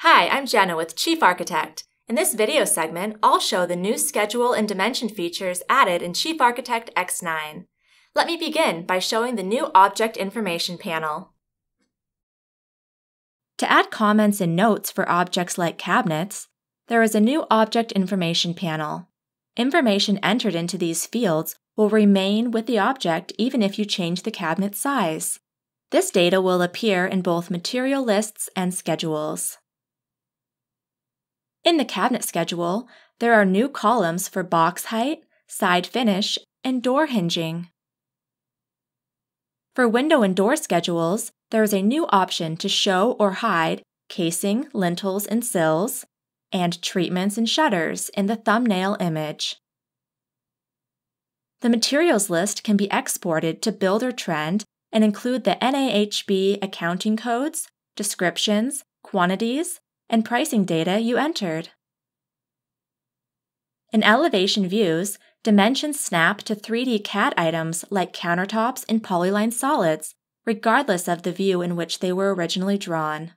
Hi, I'm Jenna with Chief Architect. In this video segment, I'll show the new schedule and dimension features added in Chief Architect X9. Let me begin by showing the new Object Information panel. To add comments and notes for objects like cabinets, there is a new Object Information panel. Information entered into these fields will remain with the object even if you change the cabinet size. This data will appear in both material lists and schedules. In the cabinet schedule, there are new columns for box height, side finish, and door hinging. For window and door schedules, there is a new option to show or hide casing, lintels, and sills, and treatments and shutters in the thumbnail image. The materials list can be exported to BuilderTREND and include the NAHB accounting codes, descriptions, quantities, and pricing data you entered. In elevation views, dimensions snap to 3D CAD items like countertops and polyline solids, regardless of the view in which they were originally drawn.